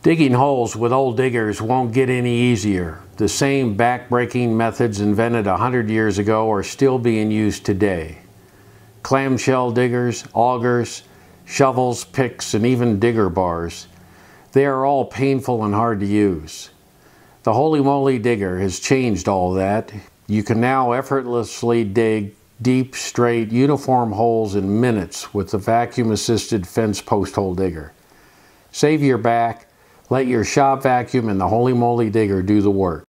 Digging holes with old diggers won't get any easier. The same back-breaking methods invented a hundred years ago are still being used today. Clamshell diggers, augers, shovels, picks, and even digger bars. They are all painful and hard to use. The Holey Moley Digger has changed all that. You can now effortlessly dig deep, straight, uniform holes in minutes with the vacuum-assisted fence post hole digger. Save your back, let your shop vacuum and the Holey Moley Digger do the work.